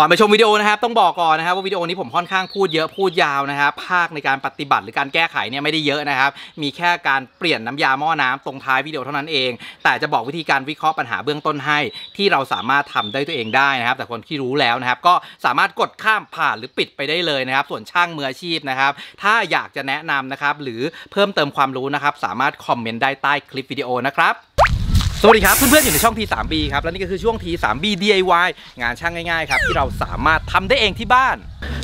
ก่อนไปชมวิดีโอนะครับต้องบอกก่อนนะครับว่าวิดีโอนี้ผมค่อนข้างพูดเยอะพูดยาวนะครับภาคในการปฏิบัติหรือการแก้ไขเนี่ยไม่ได้เยอะนะครับ มีแค่การเปลี่ยนน้ำยาหม้อน้ำตรงท้ายวิดีโอเท่านั้นเอง แต่จะบอกวิธีการวิเคราะห์ปัญหาเบื้องต้นให้ที่เราสามารถทำได้ตัวเองได้นะครับ แต่คนที่รู้แล้วนะครับ ก็สามารถกดข้ามผ่านหรือปิดไปได้เลยนะครับ ส่วนช่างมืออาชีพนะครับ ถ้าอยากจะแนะนำนะครับหรือเพิ่มเติมความรู้นะครับ สามารถคอมเมนต์ได้ใต้คลิปวิดีโอนะครับ สวัสดีครับ เพื่อนๆ อยู่ในช่อง T3B ครับ และนี่ก็คือช่วง T3B DIY งานช่างง่ายๆ ครับ ที่เราสามารถทำได้เองที่บ้าน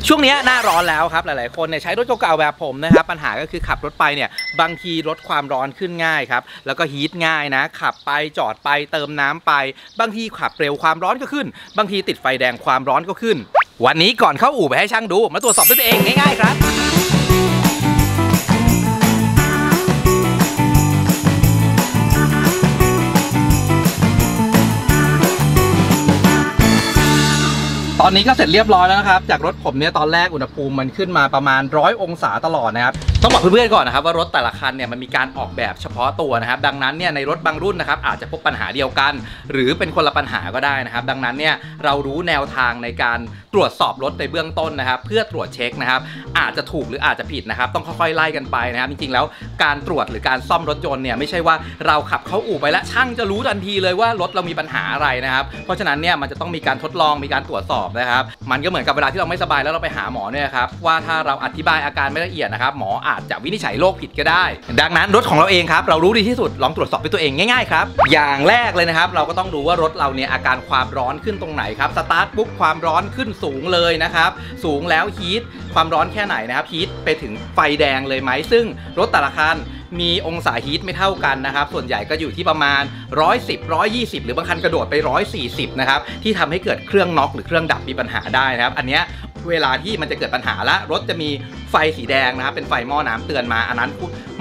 ช่วงนี้หน้าร้อนแล้วครับ หลายๆ คนเนี่ยใช้รถเก่าๆแบบผมนะครับ ปัญหาก็คือขับรถไปเนี่ย บางทีลดความร้อนขึ้นง่ายครับ แล้วก็ฮีทง่ายนะ ขับไปจอดไปเติมน้ำไป บางทีขับเร็วความร้อนก็ขึ้น บางทีติดไฟแดงความร้อนก็ขึ้น วันนี้ก่อนเข้าอู่ไปให้ช่างดู มาตรวจสอบด้วยตัวเองง่ายๆ ครับ อนนี้ก็เสร็จเรียบร้อยแล้วนะครับ จากรถผมเนี่ยตอนแรกอุณหภูมิมันขึ้นมาประมาณร้อยองศาตลอดนะครับ ต้องบอกเพื่อนๆก่อนนะครับว่ารถแต่ละคันเนี่ยมันมีการออกแบบเฉพาะตัวนะครับ ดังนั้นเนี่ยในรถบางรุ่นนะครับอาจจะพบปัญหาเดียวกัน หรือเป็นคนละปัญหาก็ได้นะครับ ดังนั้นเนี่ยเรารู้แนวทางในการตรวจสอบรถในเบื้องต้นนะครับ เพื่อตรวจเช็คนะครับ อาจจะถูกหรืออาจจะผิดนะครับ ต้องค่อยๆไล่กันไปนะครับ จริงๆแล้วการตรวจหรือการซ่อมรถยนต์เนี่ยไม่ใช่ว่าเราขับเข้าอู่ไปแล้วช่างจะรู้ทันทีเลยว่ารถเรามีปัญหาอะไรนะครับ เพราะฉะนั้นเนี่ยมันจะต้องมีการทดลองมีการตรวจสอบนะครับ มันก็เหมือนกับเวลาที่เราไม่สบายแล้วเราไปหาหมอเนี่ยครับว่าถ้าเราอธิบายอาการไม่ละเอียดนะครับหมออาจจะวินิจฉัยโรคผิดก็ได้ ดังนั้นรถของเราเองครับเรารู้ดีที่สุดลองตรวจสอบด้วยตัวเองง่ายๆครับอย่างแรกเลยนะครับ เราก็ต้องดูว่ารถเราเนี่ยอาการความร้อนขึ้นตรงไหนครับสตาร์ทปุ๊บความร้อนขึ้นสูงเลยนะครับสูงแล้วฮีทความร้อนแค่ไหนนะครับฮีทไปถึงไฟแดงเลยไหมซึ่งรถแต่ละคัน มีองศาฮีทไม่เท่ากันนะครับ ส่วนใหญ่ก็อยู่ที่ประมาณ 110 120 หรือบางคันกระโดดไป 140 นะครับ ที่ทำให้เกิดเครื่องน็อกหรือเครื่องดับมีปัญหาได้นะครับ อันเนี้ยเวลาที่มันจะเกิดปัญหาละรถจะมีไฟสีแดงนะครับ เป็นไฟหม้อน้ำเตือนมา อันนั้น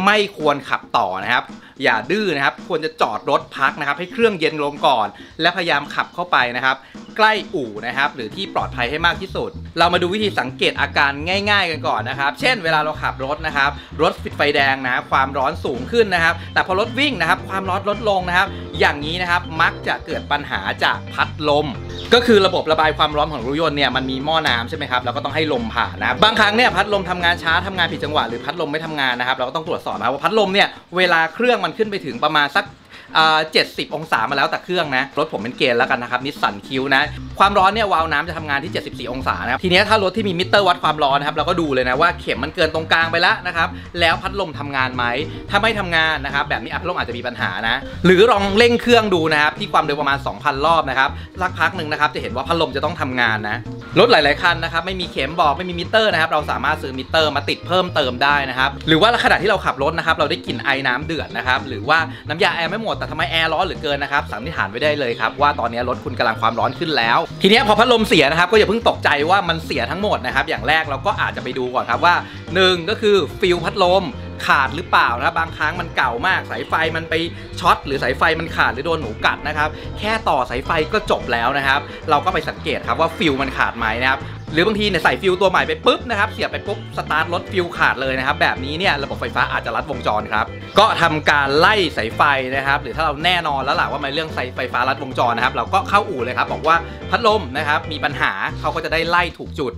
ไม่ควรขับต่อนะครับอย่าดื้อนะครับ ควรจะจอดรถพักนะครับ ให้เครื่องเย็นลงก่อน และพยายามขับเข้าไปนะครับ ใกล้อู่นะครับหรือที่ปลอดภัยให้มากที่สุด เรามาดูวิธีสังเกตอาการง่าย ๆ กันก่อนนะครับ เช่น เวลาเราขับรถนะครับรถปิดไฟแดงนะความร้อนสูงขึ้นนะครับ แต่พอรถวิ่งนะครับ ความร้อนลดลงนะครับ อย่างนี้นะครับมักจะเกิดปัญหาจากพัดลม ก็คือระบบระบายความร้อนของรถยนต์เนี่ยมันมีหม้อน้ำใช่ไหมครับเราก็ต้องให้ลมผ่านนะบางครั้งเนี่ยพัดลมทำงานช้าทำงานผิดจังหวะหรือพัดลมไม่ทำงานนะครับเราก็ต้องตรวจสอบนะว่าพัดลมเนี่ยเวลาเครื่องมันขึ้นไปถึงประมาณสัก เจ็ดสิบองศามาแล้วแต่เครื่องนะ รถผมเป็นเกณฑ์แล้วกันนะครับนิสสันคิวนะความร้อนเนี่ยวาล์วน้ำจะทำงานที่ 74 องศานะครับทีนี้ถ้ารถที่มีมิเตอร์วัดความร้อนนะครับเราก็ดูเลยนะว่าเข็มมันเกินตรงกลางไปแล้วนะครับแล้วพัดลมทำงานไหมถ้าไม่ทำงานนะครับแบบนี้พัดลมอาจจะมีปัญหานะหรือลองเร่งเครื่องดูนะครับที่ความเร็วประมาณ 2,000 รอบนะครับสักพักหนึ่งนะครับจะเห็นว่าพัดลมจะต้องทำงานนะรถหลาย ๆ คันนะครับไม่มีเข็มบอกไม่มีมิเตอร์นะครับเราสามารถซื้อมิเตอร์มาติดเพิ่มเติมได้นะครับหรือว่าขณะที่เราขับรถนะครับเราได้กลิ่นไอน้ำเดือดนะครับหรือว่าน้ำยาแอร์ไม่หมดแต่ทำไมแอร์ร้อนเหลือเกินนะครับสันนิษฐานไว้ได้เลยครับว่าตอนนี้รถคุณกำลังความร้อนขึ้นแล้วทีนี้พอพัดลมเสียนะครับก็อย่าเพิ่งตกใจว่ามันเสียทั้งหมดนะครับอย่างแรกเราก็อาจจะไปดูก่อนครับว่า 1 ก็คือฟิวส์พัดลม ขาดหรือเปล่านะบางครั้งมันเก่ามากสายไฟมันไปช็อตหรือสายไฟมันขาดหรือโดนหนูกัดนะครับแค่ต่อสายไฟก็จบแล้วนะครับ เราก็ไปสังเกตครับว่าฟิวส์มันขาดไหมนะครับหรือบางทีเนี่ยใส่ฟิวส์ตัวใหม่ไปปุ๊บนะครับเสียบไปปุ๊บสตาร์ทรถฟิวส์ขาดเลยนะครับ แบบนี้เนี่ยระบบไฟฟ้าอาจจะลัดวงจรครับ ก็ทำการไล่สายไฟนะครับ หรือถ้าเราแน่นอนแล้วล่ะว่ามันเรื่องสายไฟฟ้าลัดวงจรนะครับ เราก็เข้าอู่เลยครับ บอกว่าพัดลมนะครับมีปัญหาเขาก็จะได้ไล่ถูกจุด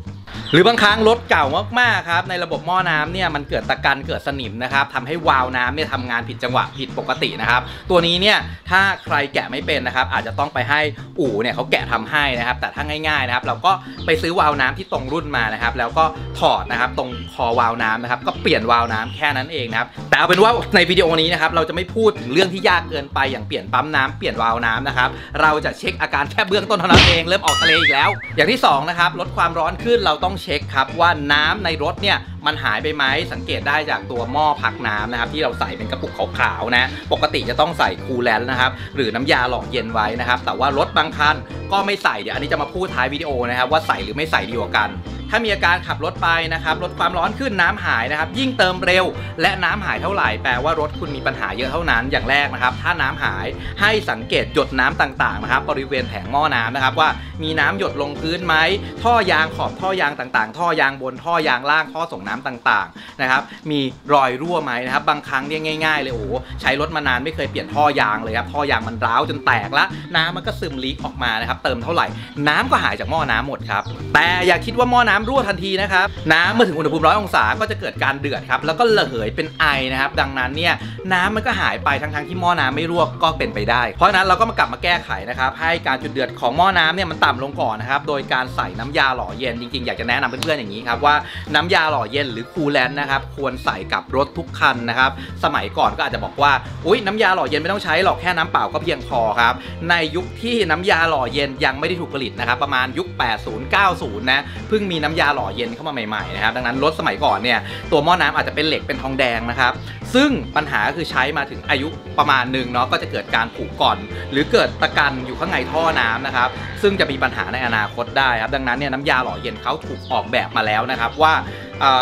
หรือบางครั้งรถเก่ามากๆครับในระบบหม้อน้ำเนี่ยมันเกิดตะกันเกิดสนิมนะครับทำให้วาล์วน้ำเนี่ยทำงานผิดจังหวะผิดปกตินะครับ ตัวนี้เนี่ยถ้าใครแกะไม่เป็นนะครับ อาจจะต้องไปให้อู่เนี่ยเขาแกะทำให้นะครับ แต่ถ้าง่ายๆนะครับ เราก็ไปซื้อวาล์วน้ำที่ตรงรุ่นมานะครับ แล้วก็ถอดนะครับตรงคอวาล์วน้ำนะครับ ก็เปลี่ยนวาล์วน้ำแค่นั้นเองนะครับ แต่เอาเป็นว่าในวิดีโอนี้นะครับเราจะไม่พูดถึงเรื่องที่ยากเกินไปอย่างเปลี่ยนปั๊มน้ำเปลี่ยนวาล์วน้ำนะครับ เราจะเช็คอาการแค่เบื้องต้นเท่านั้นเองเริ่มออกทะเลอีกแล้ว อย่างที่สองนะครับลดความร้อนขึ้นเราต้องเช็คครับว่าน้ำในรถเนี่ยมันหายไปไหมสังเกตได้จากตัวหม้อพักน้ำนะครับที่เราใส่เป็นกระปุกขาวๆนะปกติจะต้องใส่คูลแลนด์นะครับหรือน้ำยาหล่อเย็นไว้นะครับแต่ว่ารถบางคันก็ไม่ใส่เดี๋ยวอันนี้จะมาพูดท้ายวิดีโอนะครับว่าใส่หรือไม่ใส่ดีกว่ากันถ้ามีอาการขับรถไปนะครับลดความร้อนขึ้นน้ำหายนะครับ ยิ่งเติมเร็ว และน้ำหายเท่าไหร่แปลว่ารถคุณมีปัญหาเยอะเท่านั้นอย่างแรกนะครับ ถ้าน้ำหายให้สังเกตหยดน้ำต่างๆนะครับบริเวณแผงหม้อน้ำนะครับว่ามีน้ำหยดลงพื้นไหมท่อยางขอบท่อยางต่างๆ ท่อยางบนท่อยางล่างท่อส่งน้ำต่างๆนะครับมีรอยรั่วไหมนะครับบางครั้งเนี่ยง่าย ๆ เลยโอ้ใช้รถมานานไม่เคยเปลี่ยนท่อยางเลยครับท่อยางมันร้าวจนแตกละน้ำมันก็ซึมลีกออกมานะครับเติมเท่าไหร่น้ำก็หายจากหม้อน้ำหมดครับแต่อย่าคิดว่าหม้อน้ำรั่วทันทีนะครับน้ำเมื่อถึงอุณหภูมิร้อยองศาก็จะเกิดการเดือดครับแล้วก็ระเหยเป็นไอนะครับ ดังนั้นเนี่ยน้ำมันก็หายไปทั้งๆที่หม้อน้ำไม่รั่วก็เป็นไปได้ เพราะฉะนั้นเราก็มากลับมาแก้ไขนะครับให้การจุดเดือดของหม้อน้ำเนี่ยมันต่ำลงก่อนนะครับโดยการใส่น้ำยาหล่อเย็นจริงๆ อยากจะแนะนำเพื่อนๆอย่างนี้ครับว่าน้ำยาหล่อเย็นหรือคูลแลนต์นะครับควรใส่กับรถทุกคันนะครับสมัยก่อนก็อาจจะบอกว่าอุ้ยน้ำยาหล่อเย็นไม่ต้องใช้หรอกแค่น้ำเปล่าก็เพียงพอครับในยุคที่น้ำยาหล่อเย็นยังไม่ได้ถูกผลิตนะครับประมาณยุค 80 90 นะเพิ่งมีน้ำยาหล่อเย็นเข้ามาใหม่ๆนะครับดังนั้นรถสมัยก่อนเนี่ยตัวหม้อน้ำอาจจะเป็นเหล็กเป็นทองแดงนะครับซึ่งปัญหาก็คือใช้มาถึงอายุประมาณหนึ่งเนาะก็จะเกิดการผุก่อน หรือเกิดตะกันอยู่ข้างในท่อน้ำนะครับ ซึ่งจะมีปัญหาในอนาคตได้ครับ ดังนั้นเนี่ยน้ำยาหล่อเย็นเขาถูกออกแบบมาแล้วนะครับว่า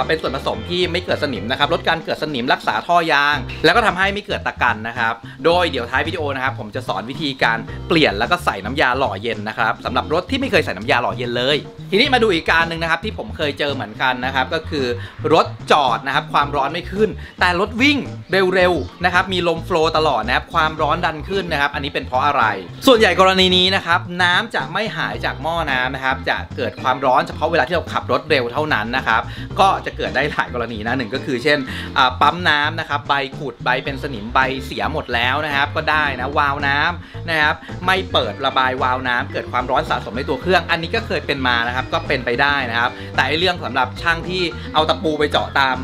เป็นส่วนผสมที่ไม่เกิดสนิมนะครับลดการเกิดสนิมรักษาท่อยาง แล้วก็ทำให้ไม่เกิดตะกันนะครับ โดยเดี๋ยวท้ายวิดีโอนะครับผมจะสอนวิธีการเปลี่ยนแล้วก็ใส่น้ำยาหล่อเย็นนะครับสำหรับรถที่ไม่เคยใส่น้ำยาหล่อเย็นเลย ทีนี้มาดูอีกการหนึ่งนะครับที่ผมเคยเจอเหมือนกันนะครับก็คือรถจอดนะครับความร้อนไม่ขึ้น แต่รถวิ่งเร็วๆนะครับมีลมโฟล์ตลอดนะครับความร้อนดันขึ้นนะครับอันนี้เป็นเพราะอะไร ส่วนใหญ่กรณีนี้นะครับน้ำจะไม่หายจากหม้อน้ำนะครับจะเกิดความร้อนเฉพาะเวลาที่เราขับรถเร็วเท่านั้นนะครับก็จะเกิดได้หลายกรณีนะหนึ่งก็คือ เช่นปั๊มน้ำนะครับใบขุดใบเป็นสนิมใบเสียหมดแล้วนะครับ ก็ได้นะวาล์วน้ำนะครับไม่เปิดระบายวาล์วน้ำเกิดความร้อนสะสมในตัวเครื่อง อันนี้ก็เคยเป็นมานะครับก็เป็นไปได้นะครับ แต่ไอเรื่องสำหรับช่างที่เอาตะปูไปเจาะตาม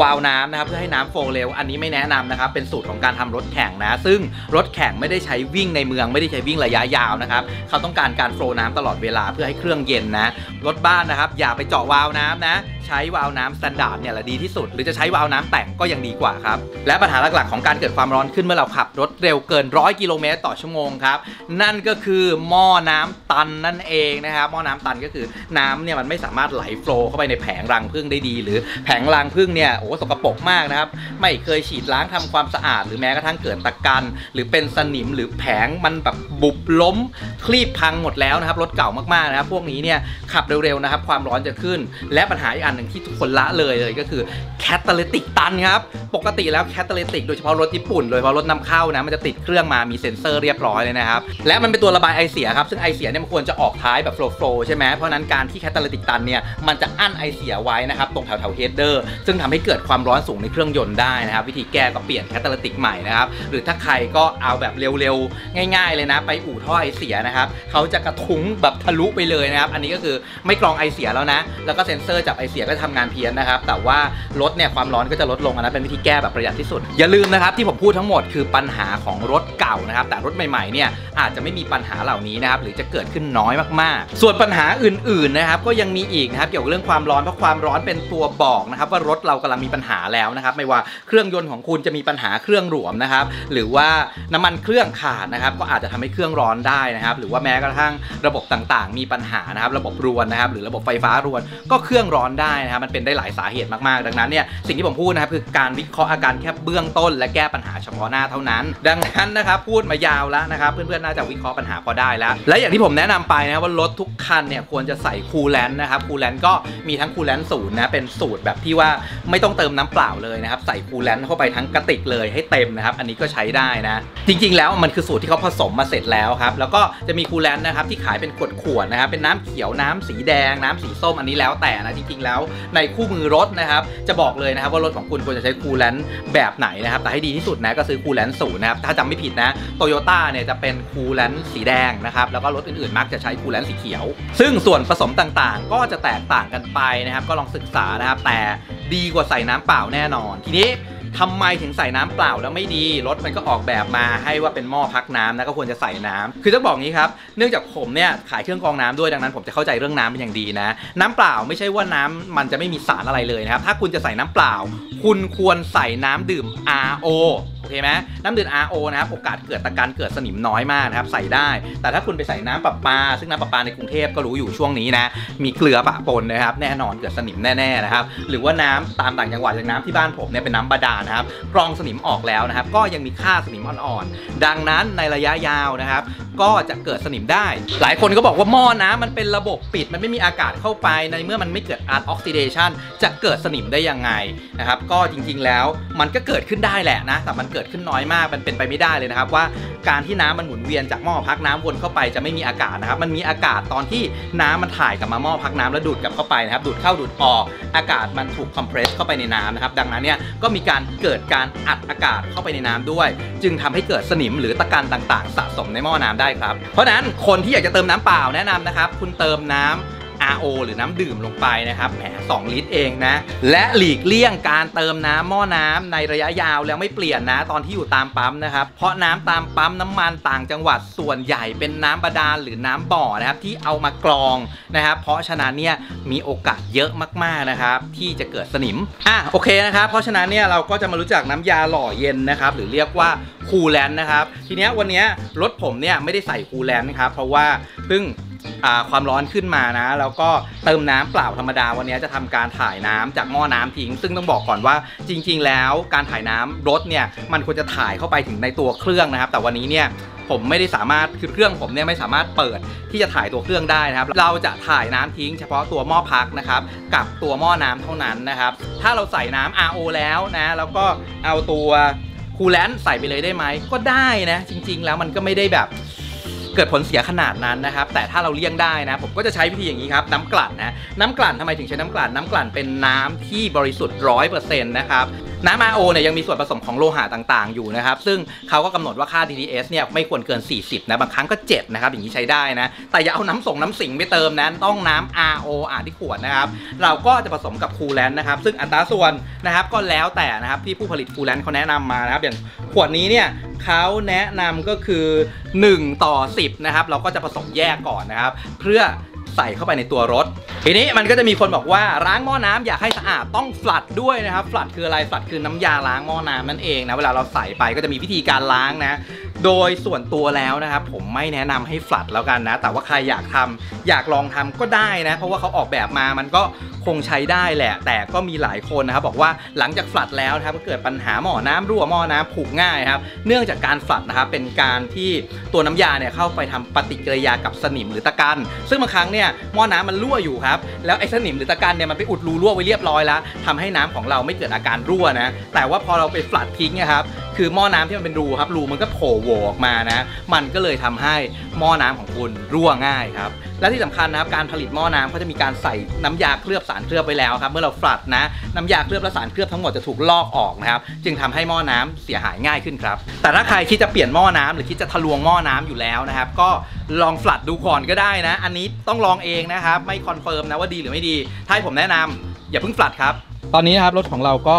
วาล์วน้ำนะครับเพื่อให้น้ำ flow เร็ว อันนี้ไม่แนะนำนะครับเป็นสูตรของการทำรถแข่งนะ ซึ่งรถแข่งไม่ได้ใช้วิ่งในเมือง ไม่ได้ใช้วิ่งระยะยาวนะครับเขาต้องการการ flow น้ำตลอดเวลาเพื่อให้เครื่องเย็นนะรถบ้านนะครับอย่าไปเจาะวาล์วน้ำนะใช้วาล์วน้ำ standard เนี่ยแหละดีที่สุด หรือจะใช้วาล์วน้ำแต่งก็ยังดีกว่าครับ และปัญหาหลักๆของการเกิดความร้อนขึ้นเมื่อเราขับรถเร็วเกินร้อยกิโลเมตรต่อชั่วโมงครับ นั่นก็คือหม้อน้ำตันนั่นเองนะครับ หม้อน้ำตันก็คือน้ำเนี่ยมันไม่สามารถไหลโฟล์เข้าไปในแผงรังผึ้งได้ดี หรือแผงรังผึ้งเนี่ยโอ้โหสกปรกมากนะครับ ไม่เคยฉีดล้างทำความสะอาด หรือแม้กระทั่งเกิดตะกัน หรือเป็นสนิมหรือแผงมันแบบบุบล้มคลีบพังหมดแล้วนะครับรถเก่ามากๆนะครับพวกนี้เนี่ยขับเร็วๆนะครับความร้อนจะขึ้น และปัญหาอีกอันหนึ่งที่ทุกคนละเลยเลยก็คือ catalytic ตันครับ ปกติแล้ว catalytic โดยเฉพาะรถญี่ปุ่นโดยเฉพาะรถนำเข้านะมันจะติดเครื่องมามีเซ็นเซอร์เรียบร้อยเลยนะครับ และมันเป็นตัวระบายไอเสียครับ ซึ่งไอเสียเนี่ยมันควรจะออกท้ายแบบ flow flow ใช่ไหมเพราะนั้นการที่ catalytic ตันเนี่ยมันจะอั้นไอเสียไว้นะครับตรงแถวแถว header ซึ่งทำให้เกิดความร้อนสูงในเครื่องยนต์ได้นะครับ วิธีแก้ก็เปลี่ยน catalytic ใหม่นะครับหรือถ้าใครก็เอาแบบเร็วๆง่าย ๆ เลยนะ ไปอู่ท่อไอเสียนะครับเขาจะกระทุ้งแบบทะลุไปเลยนะครับอันนี้ก็คือไม่กรองไอเสียแล้วนะ แล้วก็เซ็นเซอร์จับไอเสียก็ทำงานเพี้ยนนะครับ แต่ว่ารถเนี่ยความร้อนก็จะลดลงอันนั้นเป็นวิธีแก้แบบประหยัดที่สุด อย่าลืมนะครับที่ผมพูดทั้งหมดคือปัญหาของรถเก่านะครับ แต่รถใหม่ๆเนี่ยอาจจะไม่มีปัญหาเหล่านี้นะครับหรือจะเกิดขึ้นน้อยมากๆ ส่วนปัญหาอื่นๆนะครับก็ยังมีอีกนะครับเกี่ยวกับเรื่องความร้อนเพราะความร้อนเป็นตัวบอกนะครับว่ารถเรากำลังมีปัญหาแล้วนะครับไม่ว่าเครื่องยนต์ของคุณจะมีปัญหาเครื่องหลวมนะครับหรือว่าน้ำมันเครื่องขาดนะครับก็อาจจะทำให้เครื่องร้อนได้นะครับหรือว่าแม้กระทั่งระบบต่างๆ มีปัญหานะครับระบบรวนนะครับหรือระบบไฟฟ้ารวนก็เครื่องร้อนได้นะครับมันเป็นได้หลายสาเหตุมากๆ ดังนั้นเนี่ยสิ่งที่ผมพูดนะครับคือการวิเคราะห์อาการแค่เบื้องต้น และแก้ปัญหาเฉพาะหน้าเท่านั้น ดังนั้นนะครับพูดมายาวแล้วนะครับเพื่อนๆน่าจะวิเคราะห์ปัญหาพอได้แล้ว และอย่างที่ผมแนะนำไปนะครับว่ารถทุกคันเนี่ยควรจะใส่คูลแลนต์นะครับคูลแลนต์ก็มีทั้งคูลแลนต์ศูนย์นะเป็นสูตรแบบที่ว่าไม่ต้องเติมน้ำเปล่าเลยนะครับใส่คูลแลนต์เข้าไปทั้งกระติกเลยให้เต็มนะครับอันนี้ก็ใช้ได้นะ จริง ๆ แล้วมันคือสูตรที่เขาผสมมาเสร็จแล้วครับแล้วก็จะมีคูลแลนต์นะครับที่ขายเป็นขวดๆนะครับเป็นน้ำเขียวน้ำสีแดงน้ำสีส้มอันนี้แล้วแต่นะจริงๆแล้วในคู่มือรถนะครับ จะบอกเลยนะครับว่ารถของคุณควรจะใช้คูลแลนต์แบบไหนนะครับ แต่ให้ดีที่สุดนะก็ซื้อคูลแลนต์ศูนย์นะครับ ถ้าจำไม่ผิดนะโตโยต้าเนี่ยจะเป็นคูลแลนต์สีแดงนะครับ แล้วก็รถอื่นๆมักจะใช้คูลแลนต์สีเขียว ซึ่งส่วนผสมต่างๆ ก็จะแตกต่างกันไปนะครับ ก็ลองศึกษานะครับ แต่ดีกว่าใส่น้ำเปล่าแน่นอน ทีนี้ ทำไมถึงใส่น้ำเปล่าแล้วไม่ดี รถมันก็ออกแบบมาให้ว่าเป็นหม้อพักน้ำนะก็ควรจะใส่น้ำคือต้องบอกงี้ครับ เนื่องจากผมเนี่ยขายเครื่องกรองน้ำด้วยดังนั้น ผมจะเข้าใจเรื่องน้ำเป็นอย่างดีนะ น้ำเปล่าไม่ใช่ว่าน้ำมันจะไม่มีสารอะไรเลยนะครับ ถ้าคุณจะใส่น้ำเปล่า คุณควรใส่น้ำดื่ม RO โอเคไหมน้ำดื่ม RO นะครับโอกาสเกิดตะการเกิดสนิมน้อยมากนะครับใส่ได้ แต่ถ้าคุณไปใส่น้ำประปา ซึ่งน้ำประปาในกรุงเทพก็รู้อยู่ช่วงนี้นะมีเกลือปะปนนะครับแน่นอนเกิดสนิมแน่ๆนะครับหรือว่าน้ำตามต่างจังหวัดอย่างน้ำที่บ้านผมเนี่ยเป็นน้ำบาดาลนะครับกรองสนิมออกแล้วนะครับ ก็ยังมีค่าสนิมอ่อนๆดังนั้นในระยะยาวนะครับ ก็จะเกิดสนิมได้ หลายคนก็บอกว่าหม้อน้ำมันเป็นระบบปิดมันไม่มีอากาศเข้าไป ในเมื่อมันไม่เกิดอาร์ตออกซิเดชันจะเกิดสนิมได้ยังไงนะครับ ก็จริงๆแล้วมันก็เกิดขึ้นได้แหละนะแต่มันเกิดขึ้นน้อยมากมันเป็นไปไม่ได้เลยนะครับ ว่าการที่น้ำมันหมุนเวียนจากหม้อพักน้ำวนเข้าไปจะไม่มีอากาศนะครับ มันมีอากาศตอนที่น้ำมันถ่ายกลับมาหม้อพักน้ำแล้วดูดกลับเข้าไปนะครับ ดูดเข้าดูดออก อากาศมันถูกคอมเพรสเข้าไปในน้ำนะครับ ดังนั้นเนี่ยก็มีการเกิดการอัดอากาศเข้าไปในน้ำด้วย จึงทำให้เกิดสนิมหรือตะกันต่างๆ สะสมในหม้อน้ำได้ครับ เพราะฉะนั้นคนที่อยากจะเติมน้ำเปล่าแนะนำนะครับ คุณเติมน้ำ RO หรือน้ำดื่มลงไปนะครับแหม2ลิตรเองนะ และหลีกเลี่ยงการเติมน้ำหม้อน้ำในระยะยาวแล้วไม่เปลี่ยนนะตอนที่อยู่ตามปั๊มนะครับ เพราะน้ำตามปั๊มน้ำมันต่างจังหวัดส่วนใหญ่เป็นน้ำบาดาลหรือน้ำบ่อนะครับที่เอามากรองนะครับเพราะฉะนั้นเนี่ยมีโอกาสเยอะมากๆนะครับที่จะเกิดสนิมอะโอเคนะครับเพราะฉะนั้นเนี่ยเราก็จะมารู้จักน้ำยาหล่อเย็นนะครับหรือเรียกว่าคูลแลนด์นะครับทีเนี้ยวันเนี้ยรถผมเนี่ยไม่ได้ใส่คูลแลนด์นะครับเพราะว่าเพิ่ง ความร้อนขึ้นมานะ แล้วก็เติมน้ำเปล่าธรรมดาวันนี้จะทำการถ่ายน้ำจากหม้อน้ำทิ้ง ซึ่งต้องบอกก่อนว่าจริง ๆ แล้วการถ่ายน้ำรถเนี่ยมันควรจะถ่ายเข้าไปถึงในตัวเครื่องนะครับ แต่วันนี้เนี่ยผมไม่ได้สามารถคือเครื่องผมเนี่ยไม่สามารถเปิดที่จะถ่ายตัวเครื่องได้นะครับ เราจะถ่ายน้ำทิ้งเฉพาะตัวหม้อพักนะครับกับตัวหม้อน้ำเท่านั้นนะครับ ถ้าเราใส่น้ำ RO แล้วนะแล้วก็เอาตัวคูลแลนต์ใส่ไปเลยได้ไหมก็ได้นะ จริง ๆ แล้วมันก็ไม่ได้แบบ เกิดผลเสียขนาดนั้นนะครับ แต่ถ้าเราเลี่ยงได้นะผมก็จะใช้วิธีอย่างนี้ครับน้ำกลั่นนะน้ำกลั่นทำไมถึงใช้น้ำกลั่นน้ำกลั่นเป็นน้ำที่บริสุทธิ์ร้อยเปอร์เซ็นต์นะครับ น้ำ RO เนี่ยยังมีส่วนผสมของโลหะต่างๆ อยู่นะครับ ซึ่งเขาก็กำหนดว่าค่า DDS เนี่ยไม่ควรเกิน 40 นะ บางครั้งก็ 7 นะครับ อย่างนี้ใช้ได้นะ แต่อย่าเอาน้ำส่งน้ำสิงไปเติมนะต้องน้ำ RO อ่านที่ขวดนะครับ เราก็จะผสมกับคูลแลนต์นะครับ ซึ่งอัตราส่วนนะครับก็แล้วแต่นะครับที่ผู้ผลิตคูลแลนต์เขาแนะนำมานะครับ อย่างขวดนี้เนี่ยเขาแนะนำก็คือ 1 ต่อ 10 นะครับ เราก็จะผสมแยกก่อนนะครับ เพื่อ ใส่เข้าไปในตัวรถ ทีนี้มันก็จะมีคนบอกว่าล้างหม้อน้ำอยากให้สะอาดต้องฟลัดด้วยนะครับฟลัดคืออะไรฟลัดคือน้ำยาล้างหม้อน้ำนั่นเองนะเวลาเราใส่ไปก็จะมีวิธีการล้างนะโดยส่วนตัวแล้วนะครับผมไม่แนะนำให้ฟลัดแล้วกันนะ แต่ว่าใครอยากทำอยากลองทำก็ได้นะ เพราะว่าเขาออกแบบมามันก็คงใช้ได้แหละ แต่ก็มีหลายคนนะครับบอกว่าหลังจากฟลัดแล้วนะครับก็เกิดปัญหาหม้อน้ำรั่วหม้อน้ำผุง่ายครับเนื่องจากการฟลัดนะครับเป็นการที่ตัวน้ำยาเนี่ยเข้าไปทำปฏิกิริยากับสนิมหรือตะกัน ซึ่งบางครั้งเนี่ยหม้อน้ำมันรั่วอยู่ครับแล้วไอ้สนิมหรือตะกันเนี่ยมันไปอุดรูรั่วไว้เรียบร้อยแล้วทำให้น้ำของเราไม่เกิดอาการรั่วนะแต่ว่าพอเราไปฟลัดทิ้งนะครับคือหม้อน้ำที่มันเป็นรูครับรูมันก็โผล่โหวออกมานะ มันก็เลยทำให้หม้อน้ำของคุณรั่วง่ายครับและที่สำคัญนะครับการผลิตหม้อน้ำเขาจะมีการใส่น้ำยาเคลือบสารเคลือบไว้แล้วครับเมื่อเราฟลัดนะน้ำยาเคลือบและสารเคลือบทั้งหมดจะถูกลอกออกนะครับจึงทำให้หม้อน้ำเสียหายง่ายขึ้นครับแต่ถ้าใครคิดจะเปลี่ยนหม้อน้ำหรือคิดจะทะลวงหม้อน้ำอยู่แล้วนะครับก็ลอง flush ดูก่อนก็ได้นะ อันนี้ต้องลองเองนะครับไม่ confirm นะว่าดีหรือไม่ดี ถ้าให้ผมแนะนำอย่าเพิ่ง flush ครับ ตอนนี้นะครับรถของเราก็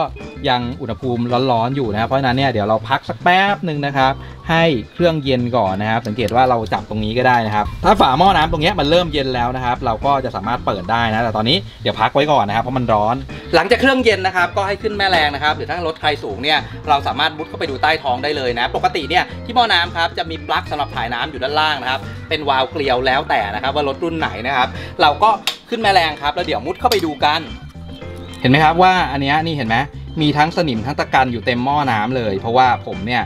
ยังอุณหภูมิร้อนๆอยู่นะครับเพราะฉะนั้นเนี่ยเดี๋ยวเราพักสักแป๊บหนึ่งนะครับ ให้เครื่องเย็นก่อนนะครับ สังเกตว่าเราจับตรงนี้ก็ได้นะครับ ถ้าฝาหม้อน้ำตรงนี้มันเริ่มเย็นแล้วนะครับ เราก็จะสามารถเปิดได้นะแต่ตอนนี้เดี๋ยวพักไว้ก่อนนะครับเพราะมันร้อน หลังจากเครื่องเย็นนะครับ ก็ให้ขึ้นแม่แรงนะครับหรือถ้ารถใครสูงเนี่ยเราสามารถมุดเข้าไปดูใต้ท้องได้เลยนะ ปกติเนี่ยที่หม้อน้ำครับจะมีปลั๊กสำหรับถ่ายน้ำอยู่ด้านล่างนะครับเป็นวาล์วเกลียวแล้วแต่นะครับว่ารถรุ่นไหนนะครับ เราก็ขึ้นแม่แรงครับแล้วเดี๋ยวมุดเข้าไปดูกัน ห็นไหมครับว่าอันนี้นี่เห็นไหมมีทั้งสนิมทั้งตะกันอยู่เต็มหม้อน้ำเลย เพราะว่าผมเนี่ย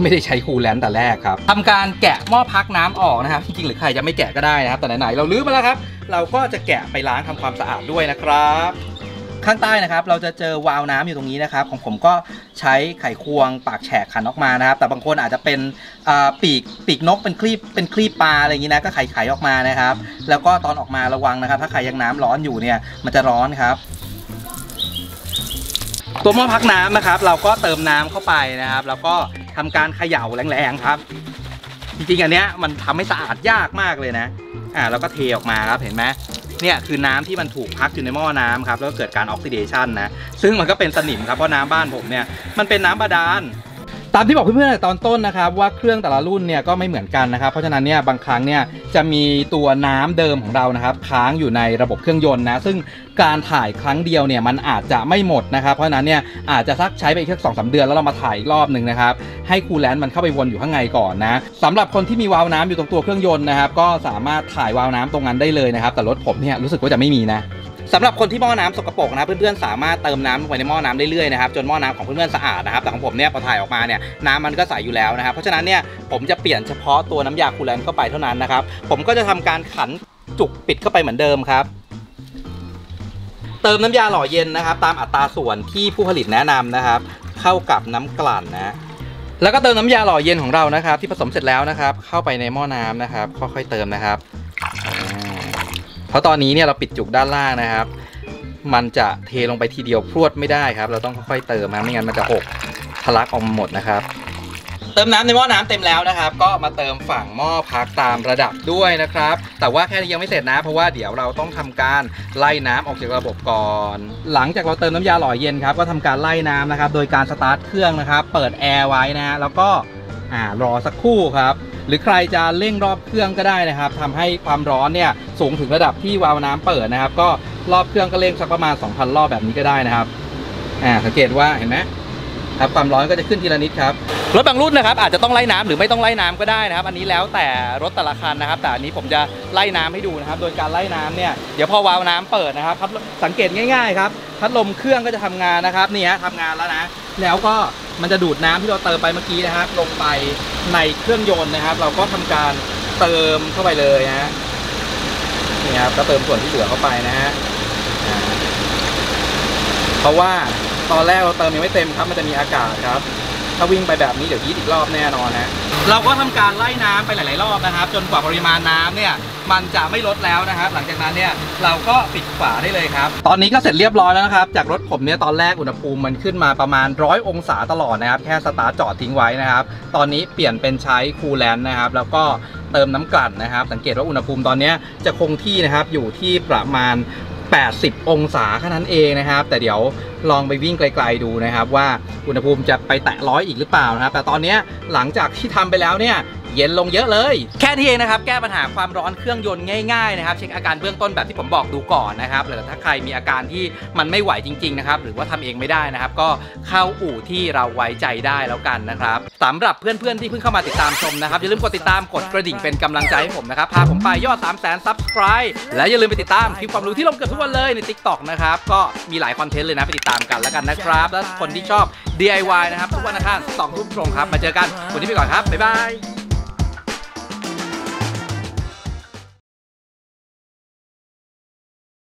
ไม่ได้ใช้คูลแลนต์แต่แรกครับทำการแกะหม้อพักน้ำออกนะครับจริงๆหรือใครจะไม่แกะก็ได้นะครับแต่ไหนๆเราลื้อมาแล้วครับ เราก็จะแกะไปล้างทำความสะอาดด้วยนะครับ ข้างใต้นะครับ เราจะเจอวาล์วน้ำอยู่ตรงนี้นะครับ ของผมก็ใช้ไขควงปากแฉกขันออกมานะครับ แต่บางคนอาจจะเป็นปีกปีกนกเป็นคลีบเป็นคลีบปลาอะไรอย่างนี้นะก็ไขไขออกมานะครับ แล้วก็ตอนออกมาระวังนะครับ ถ้าใครยังน้ำร้อนอยู่เนี่ยมันจะร้อนครับ ตัวหม้อพักน้ำนะครับ เราก็เติมน้ำเข้าไปนะครับ แล้วก็ทำการเขย่าแรงๆครับ จริงๆอันเนี้ยมันทำให้สะอาดยากมากเลยนะอ่าเราก็เทออกมาครับเห็นไหมเนี่ยคือน้ำที่มันถูกพักอยู่ในหม้อน้ำครับแล้วก็เกิดการออกซิเดชันนะซึ่งมันก็เป็นสนิมครับเพราะน้ำบ้านผมเนี่ยมันเป็นน้ำบาดาล ตามที่บอกเพื่อนๆในตอนต้นนะครับว่าเครื่องแต่ละรุ่นเนี่ยก็ไม่เหมือนกันนะครับ เพราะฉะนั้นเนี่ยบางครั้งเนี่ยจะมีตัวน้ำเดิมของเรานะครับ ค้างอยู่ในระบบเครื่องยนต์นะซึ่งการถ่ายครั้งเดียวเนี่ยมันอาจจะไม่หมดนะครับ เพราะฉะนั้นเนี่ยอาจจะสักใช้ไปอีกสักสองสาเดือนแล้วเรามาถ่ายอีกรอบหนึ่งนะครับให้คูลแลนต์มันเข้าไปวนอยู่ข้างในก่อนนะสำหรับคนที่มีวาล์วน้ำอยู่ตรงตัวเครื่องยนต์นะครับก็สามารถถ่ายวาล์วน้ำตรงนั้นได้เลยนะครับแต่รถผมเนี่ยรู้สึกว่าจะไม่มีนะ สำหรับคนที่หม้อน้ำสกปรกนะเพื่อนๆสามารถเติมน้ำลงไปในหม้อน้ำเรื่อยๆนะครับจนหม้อน้ำของเพื่อนๆสะอาดนะครับแต่ของผมเนี่ยพอถ่ายออกมาเนี่ยน้ำมันก็ใสอยู่แล้วนะครับเพราะฉะนั้นเนี่ยผมจะเปลี่ยนเฉพาะตัวน้ำยาคูลแลนต์เข้าไปเท่านั้นนะครับผมก็จะทำการขันจุกปิดเข้าไปเหมือนเดิมครับเติมน้ำยาหล่อเย็นนะครับ ตามอัตราส่วนที่ผู้ผลิตแนะนำนะครับ เข้ากับน้ำกลั่นนะแล้วก็เติมน้ำยาหล่อเย็นของเรานะครับ ที่ผสมเสร็จแล้วนะครับ เข้าไปในหม้อน้ำนะครับ ค่อยๆเติมนะครับ เพราะตอนนี้เนี่ยเราปิดจุกด้านล่างนะครับ มันจะเทลงไปทีเดียวพรวดไม่ได้ครับ เราต้องค่อยๆเติมนะไม่งั้นมันจะหกทะลักออกมาหมดนะครับ เติมน้ำในหม้อน้ำเต็มแล้วนะครับ ก็มาเติมฝั่งหม้อพักตามระดับด้วยนะครับ แต่ว่าแค่นี้ยังไม่เสร็จนะ เพราะว่าเดี๋ยวเราต้องทำการไล่น้ำออกจากระบบก่อน หลังจากเราเติมน้ำยาหล่อเย็นครับก็ทำการไล่น้ำนะครับ โดยการสตาร์ทเครื่องนะครับ เปิดแอร์ไว้นะฮะแล้วก็อ่ารอสักครู่ครับ หรือใครจะเร่งรอบเครื่องก็ได้นะครับทำให้ความร้อนเนี่ยสูงถึงระดับที่วาล์วน้ำเปิดนะครับ ก็รอบเครื่องก็เร่งสักประมาณ 2,000 รอบแบบนี้ก็ได้นะครับอ่าสังเกตว่าเห็นไหม ครับความร้อนก็จะขึ้นทีละนิดครับรถบางรุ่นนะครับอาจจะต้องไล่น้ำหรือไม่ต้องไล่น้ำก็ได้นะครับ อันนี้แล้วแต่รถแต่ละคันนะครับ แต่อันนี้ผมจะไล่น้ำให้ดูนะครับ โดยการไล่น้ำเนี่ยเดี๋ยวพอวาล์วน้ำเปิดนะครับพัดสังเกตง่ายๆครับพัดลมเครื่องก็จะทำงานนะครับนี่ฮะทำงานแล้วนะ แล้วก็มันจะดูดน้ำที่เราเติมไปเมื่อกี้นะครับ ลงไปในเครื่องยนต์นะครับ เราก็ทำการเติมเข้าไปเลยนะฮะนี่ครับก็เติมส่วนที่เหลือเข้าไปนะฮะเพราะว่า ตอนแรกเราเติมยังไม่เต็มครับ มันจะมีอากาศครับ ถ้าวิ่งไปแบบนี้เดี๋ยวยีดอีกรอบแน่นอนนะ เราก็ทำการไล่น้ำไปหลาย ๆ รอบนะครับ จนกว่าปริมาณน้ำเนี่ยมันจะไม่ลดแล้วนะครับ หลังจากนั้นเนี่ยเราก็ปิดฝาได้เลยครับ ตอนนี้ก็เสร็จเรียบร้อยแล้วนะครับ จากรถผมเนี่ยตอนแรกอุณหภูมิมันขึ้นมาประมาณร้อยองศาตลอดนะครับ แค่สตาร์ทจอดทิ้งไว้นะครับ ตอนนี้เปลี่ยนเป็นใช้คูลแลนต์นะครับ แล้วก็เติมน้ำกลั่นนะครับ สังเกตว่าอุณหภูมิตอนเนี้ยจะคงที่นะครับอยู่ที่ประมาณ 80 องศาแค่นั้นเองนะครับ แต่เดี๋ยวลองไปวิ่งไกลๆดูนะครับ ว่าอุณหภูมิจะไปแตะร้อยอีกหรือเปล่านะครับ แต่ตอนนี้หลังจากที่ทำไปแล้วเนี่ย เย็นลงเยอะเลย แค่นี้เองนะครับแก้ปัญหาความร้อนเครื่องยนต์ง่ายๆนะครับเช็คอาการเบื้องต้นแบบที่ผมบอกดูก่อนนะครับหรือถ้าใครมีอาการที่มันไม่ไหวจริงๆนะครับหรือว่าทำเองไม่ได้นะครับ ก็เข้าอู่ที่เราไว้ใจได้แล้วกันนะครับสำหรับเพื่อนๆที่เพิ่งเข้ามาติดตามชมนะครับอย่าลืมกดติดตามกดกระดิ่งเป็นกำลังใจให้ผมนะครับพาผมไปยอด 3 0 0 0 0 0 subscribe และอย่าลืมไปติดตามคลิปความรู้ที่ลงเกือบทุกวันเลยใน TikTok นะครับก็มีหลายคอนเทนต์เลยนะไปติดตามกันแล้วกันนะครับ และคนที่ชอบ DIY นะครับทุกวันอังคารสองทุ่มตรงครับ มาเจอกันวันนี้ไปก่อนครับ บ๊ายบาย